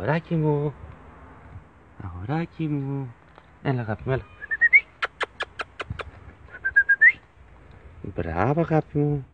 Αγοράκι μου. Αγοράκι μου. Έλα αγάπη μου, έλα. Μπράβο αγάπη μου.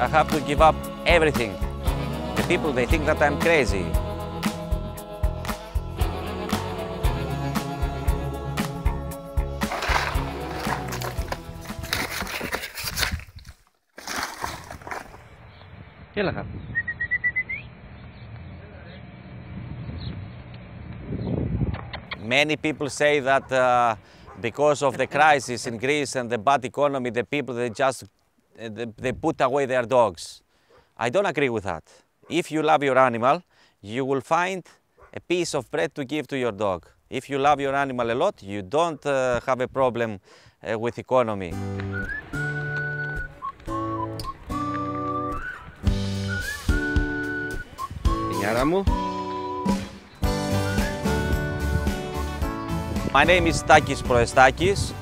I have to give up everything. The people, they think that I'm crazy. Many people say that uh, because of the crisis in Greece and the bad economy, the people they just uh, they put away their dogs. I don't agree with that. If you love your animal, you will find a piece of bread to give to your dog. If you love your animal a lot, you don't uh, have a problem uh, with economy. My name is Takis Proestakis.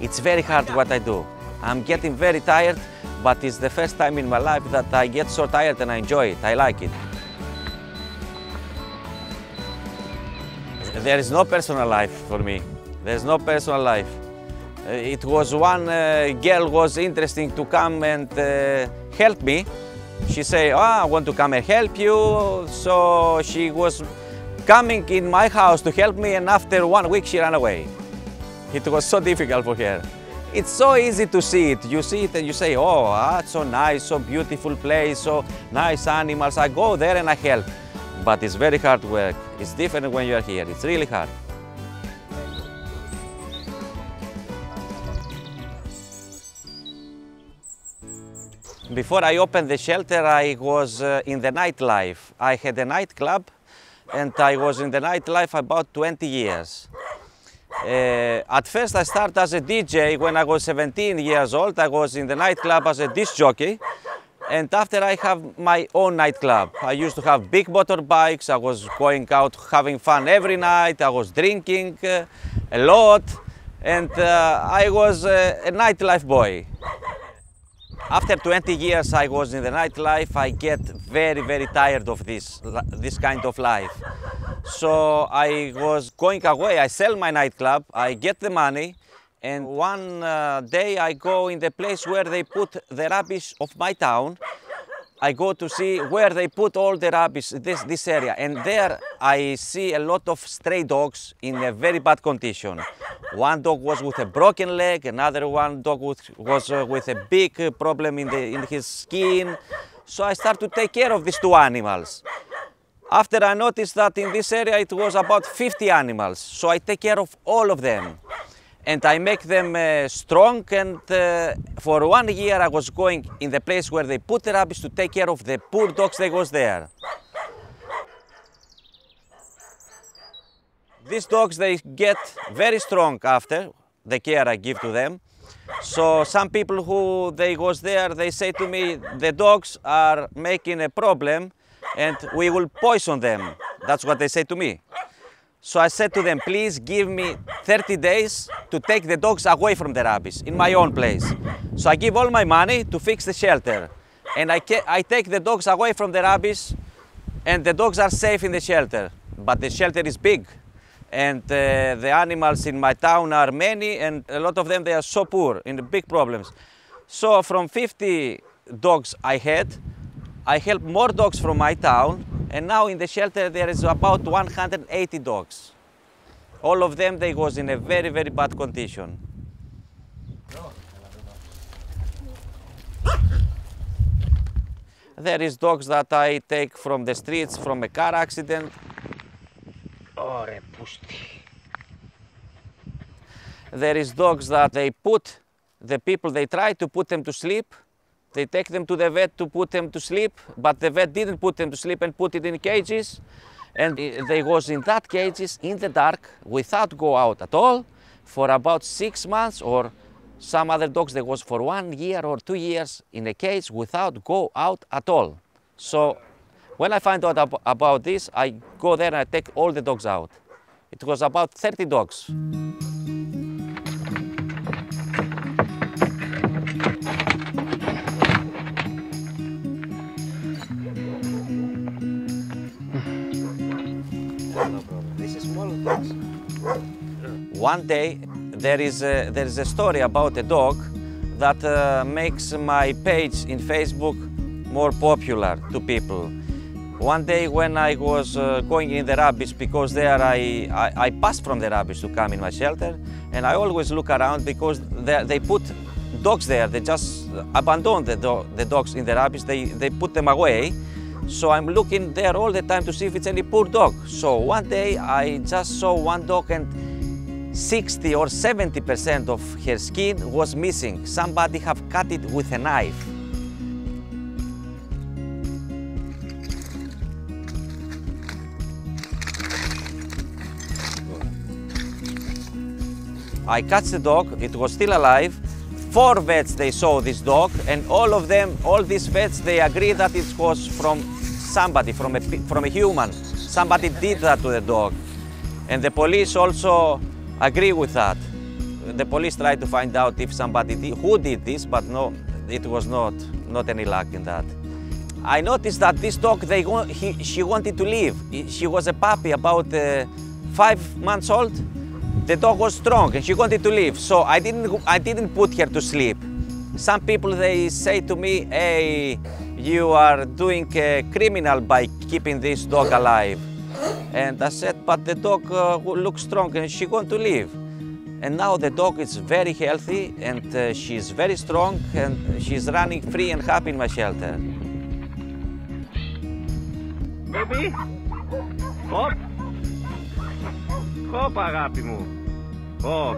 It's very hard what I do. I'm getting very tired, but it's the first time in my life that I get so tired and I enjoy it. I like it. There is no personal life for me. There's no personal life. It was one uh, girl was interesting to come and uh, help me she say, "Ah, I want to come and help you." So she was coming in my house to help me, and after one week she ran away. It was so difficult for her. It's so easy to see it. You see it and you say, "Oh, ah, it's so nice, so beautiful place, so nice animals." I go there and I help, but it's very hard work. It's different when you are here. It's really hard. Before I opened the shelter, I was uh, in the nightlife. I had a nightclub and I was in the nightlife about 20 years. Uh, at first, I started as a DJ when I was 17 years old. I was in the nightclub as a disc jockey. And after I have my own nightclub, I used to have big motorbikes. I was going out having fun every night. I was drinking uh, a lot. And uh, I was uh, a nightlife boy. After 20 years I was in the nightlife, I get very, very tired of this, this kind of life. So I was going away, I sell my nightclub, I get the money, and one uh, day I go in the place where they put the rubbish of my town. I go to see where they put all the rubbish, this, this area, and there I see a lot of stray dogs in a very bad condition. One dog was with a broken leg, another one dog with, was uh, with a big uh, problem in, the, in his skin. So I start to take care of these two animals. After I noticed that in this area it was about 50 animals, so I take care of all of them. And I make them uh, strong and uh, for one year I was going in the place where they put the rabbits to take care of the poor dogs that was there. These dogs they get very strong after the care I give to them. So some people who they was there, they say to me, the dogs are making a problem and we will poison them. That's what they say to me. So I said to them, please give me 30 days to take the dogs away from the rubbish in my own place. So I give all my money to fix the shelter. And I, I take the dogs away from the rubbish and the dogs are safe in the shelter. But the shelter is big and uh, the animals in my town are many and a lot of them they are so poor in the big problems. So from 50 dogs I had, I help more dogs from my town, and now in the shelter there is about 180 dogs. All of them, they was in a very, very bad condition. There is dogs that I take from the streets, from a car accident. There is dogs that they put, the people, they try to put them to sleep they take them to the vet to put them to sleep, but the vet didn't put them to sleep and put it in cages. And they was in that cages in the dark without go out at all for about six months or some other dogs they was for one year or two years in a cage without go out at all. So when I find out ab- about this, I go there and I take all the dogs out. It was about 30 dogs. One day there is a, there is a story about a dog that uh, makes my page in Facebook more popular to people. One day when I was uh, going in the rubbish, because there I, I, I passed from the rubbish to come in my shelter, and I always look around because they, they put dogs there, they just abandon the, do the dogs in the rubbish, they, they put them away. So I'm looking there all the time to see if it's any poor dog. So one day I just saw one dog and 60 or 70% of her skin was missing. Somebody have cut it with a knife. I catch the dog, it was still alive. Four vets they saw this dog and all of them, all these vets, they agree that it was from somebody, from a, from a human. Somebody did that to the dog. And the police also agree with that. The police tried to find out if somebody did, who did this, but no, it was not, not any luck in that. I noticed that this dog, they, he, she wanted to leave. She was a puppy, about uh, five months old. The dog was strong and she wanted to leave, so I didn't, I didn't put her to sleep. Some people, they say to me, hey, you are doing a criminal by keeping this dog alive. And I said, but the dog uh, looks strong and she want to live. And now the dog is very healthy and uh, she's very strong and she's running free and happy in my shelter. Baby, hop. Hop, αγάπη μου. Hop.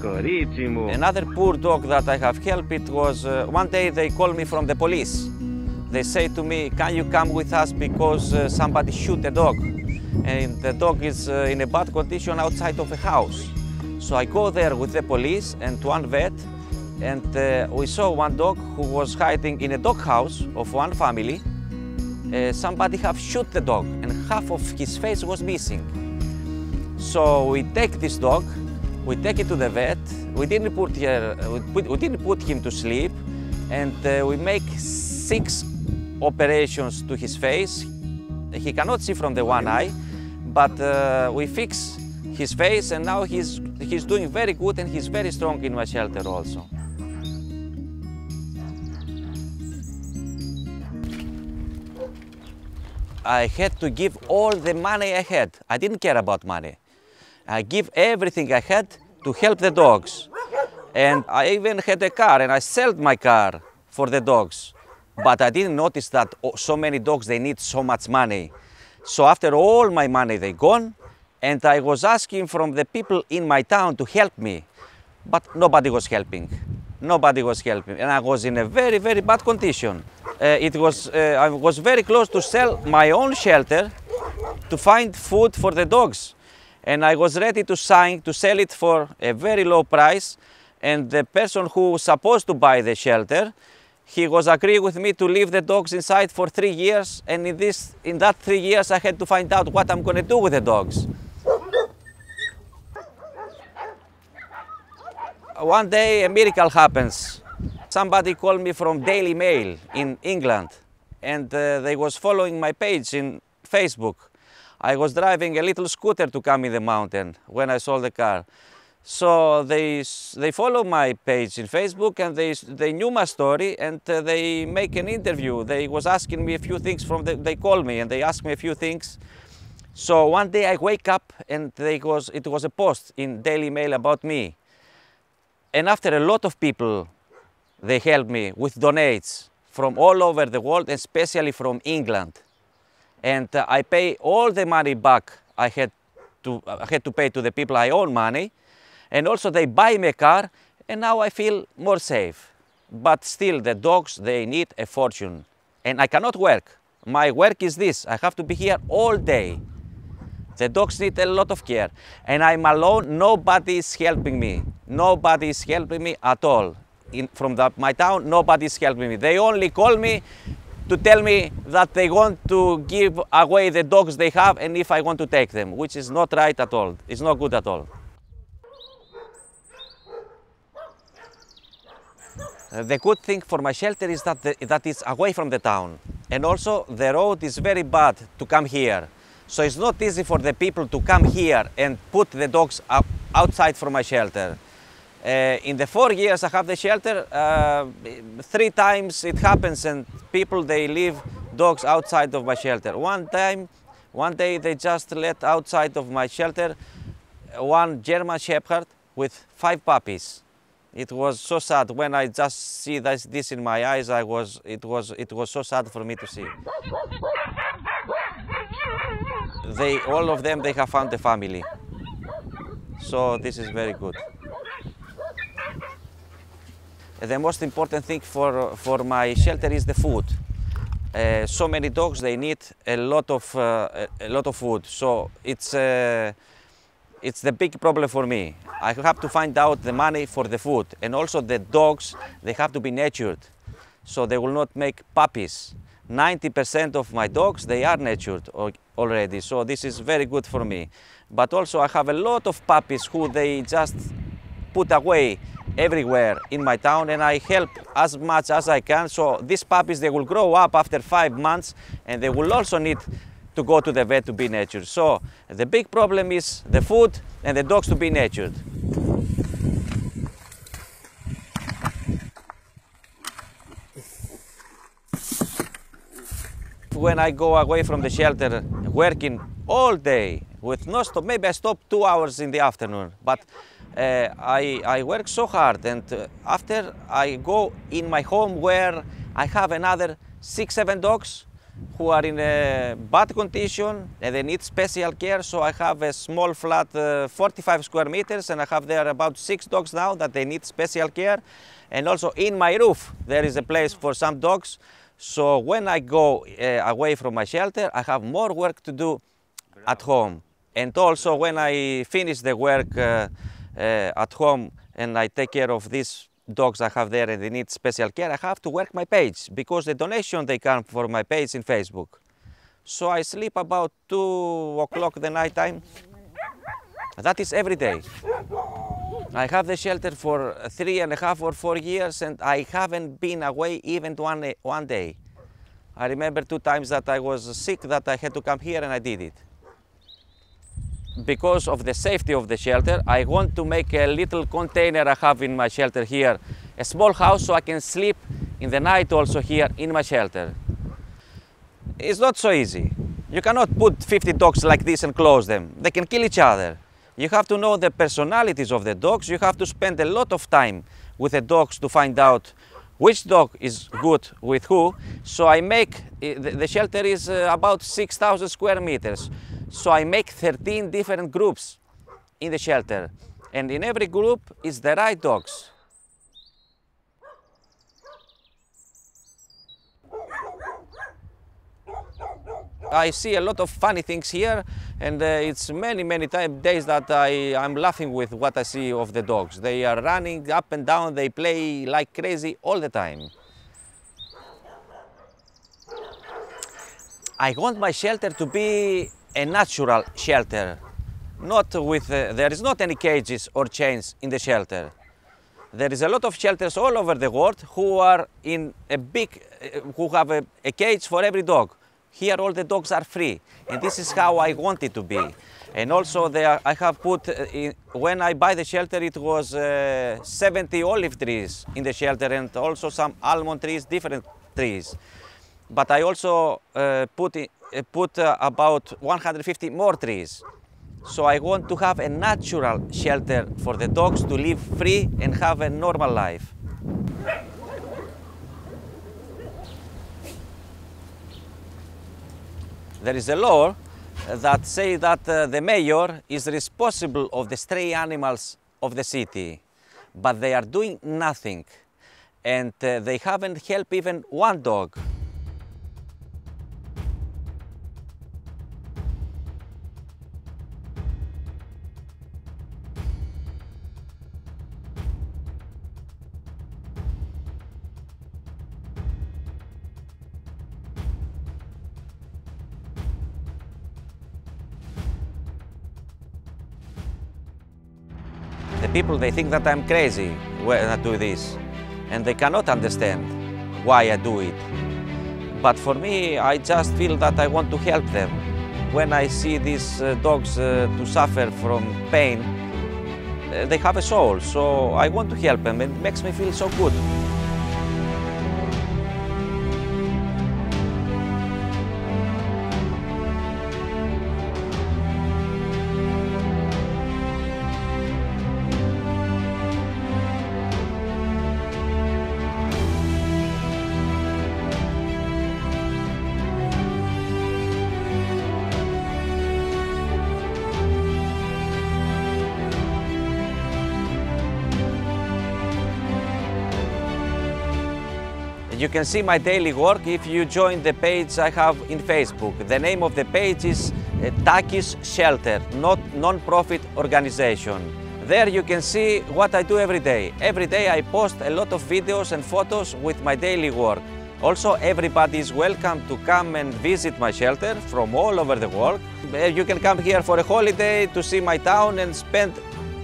Κορίτσι μου. Another poor dog that I have helped it was, uh, one day they called me from the police. They say to me, can you come with us because uh, somebody shoot a dog? And the dog is uh, in a bad condition outside of a house. So I go there with the police and one vet and uh, we saw one dog who was hiding in a dog house of one family. Uh, somebody have shoot the dog and half of his face was missing. So we take this dog, we take it to the vet. We didn't put, here, we, we didn't put him to sleep and uh, we make six operations to his face. He cannot see from the one eye, but uh, we fix his face and now he's, he's doing very good and he's very strong in my shelter also. I had to give all the money I had. I didn't care about money. I give everything I had to help the dogs. And I even had a car and I sold my car for the dogs. But I didn't notice that so many dogs, they need so much money. So after all my money, they gone. And I was asking from the people in my town to help me. But nobody was helping. Nobody was helping. And I was in a very, very bad condition. Uh, it was, uh, I was very close to sell my own shelter to find food for the dogs. And I was ready to sign to sell it for a very low price. And the person who was supposed to buy the shelter, he was agreeing with me to leave the dogs inside for three years. And in, this, in that three years, I had to find out what I'm going to do with the dogs. One day, a miracle happens. Somebody called me from Daily Mail in England, and uh, they was following my page in Facebook. I was driving a little scooter to come in the mountain when I saw the car. So they, they follow my page in Facebook and they, they knew my story and uh, they make an interview. They was asking me a few things from the, they called me and they asked me a few things. So one day I wake up and they was, it was a post in Daily Mail about me. And after a lot of people, they helped me with donates from all over the world, especially from England. And uh, I pay all the money back I had to, I had to pay to the people I own money. And also they buy me a car and now I feel more safe. But still the dogs, they need a fortune. And I cannot work. My work is this, I have to be here all day. The dogs need a lot of care. And I'm alone, nobody is helping me. Nobody is helping me at all. In, from the, my town, nobody is helping me. They only call me to tell me that they want to give away the dogs they have and if I want to take them, which is not right at all. It's not good at all. The good thing for my shelter is that, the, that it's away from the town. And also the road is very bad to come here. So it's not easy for the people to come here and put the dogs up outside from my shelter. Uh, in the four years I have the shelter, uh, three times it happens and people they leave dogs outside of my shelter. One time, one day they just let outside of my shelter one German Shepherd with five puppies. It was so sad when I just see this, this in my eyes. I was, it was, it was so sad for me to see. They, all of them, they have found a family. So this is very good. The most important thing for, for my shelter is the food. Uh, so many dogs, they need a lot of, uh, a lot of food. So it's, uh, it's the big problem for me. I have to find out the money for the food. And also the dogs, they have to be natured. So they will not make puppies. 90% of my dogs, they are natured already. So this is very good for me. But also I have a lot of puppies who they just put away everywhere in my town and I help as much as I can. So these puppies, they will grow up after five months and they will also need to go to the vet to be natured. So the big problem is the food and the dogs to be natured. When I go away from the shelter working all day with no stop, maybe I stop two hours in the afternoon, but uh, I, I work so hard and uh, after I go in my home where I have another six, seven dogs who are in a bad condition and they need special care. So I have a small flat, uh, 45 square meters, and I have there about six dogs now that they need special care. And also in my roof, there is a place for some dogs. So when I go uh, away from my shelter, I have more work to do at home. And also when I finish the work uh, uh, at home and I take care of these dogs I have there and they need special care, I have to work my page because the donation they come for my page in Facebook. So I sleep about two o'clock the night time. That is every day. I have the shelter for three and a half or four years and I haven't been away even one, one day. I remember two times that I was sick that I had to come here and I did it because of the safety of the shelter, I want to make a little container I have in my shelter here, a small house so I can sleep in the night also here in my shelter. It's not so easy. You cannot put 50 dogs like this and close them. They can kill each other. You have to know the personalities of the dogs. You have to spend a lot of time with the dogs to find out which dog is good with who. So I make, the shelter is uh, about 6,000 square meters. So I make 13 different groups in the shelter. And in every group is the right dogs. I see a lot of funny things here and uh, it's many, many time, days that I, I'm laughing with what I see of the dogs. They are running up and down, they play like crazy all the time. I want my shelter to be a natural shelter, not with, uh, there is not any cages or chains in the shelter. There is a lot of shelters all over the world who are in a big, uh, who have a, a, cage for every dog. Here all the dogs are free and this is how I want it to be. And also there, I have put, uh, in, when I buy the shelter it was uh, 70 olive trees in the shelter and also some almond trees, different trees. But I also uh, put put uh, about 150 more trees. So I want to have a natural shelter for the dogs to live free and have a normal life. There is a law that say that uh, the mayor is responsible of the stray animals of the city, but they are doing nothing and uh, they haven't helped even one dog. People, they think that I'm crazy when I do this, and they cannot understand why I do it. But for me, I just feel that I want to help them. When I see these uh, dogs uh, to suffer from pain, uh, they have a soul. So I want to help them. It makes me feel so good. You can see my daily work if you join the page I have in Facebook. The name of the page is uh, Takis Shelter, not non-profit organization. There you can see what I do every day. Every day I post a lot of videos and photos with my daily work. Also, everybody is welcome to come and visit my shelter from all over the world. Uh, You can come here for a holiday to see my town and spend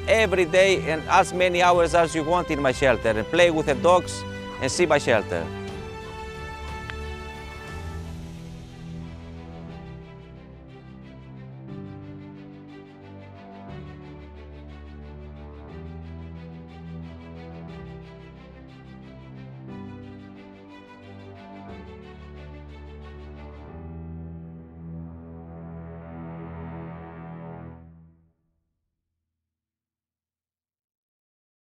every day and as many hours as you want in my shelter and play with the dogs and see my shelter.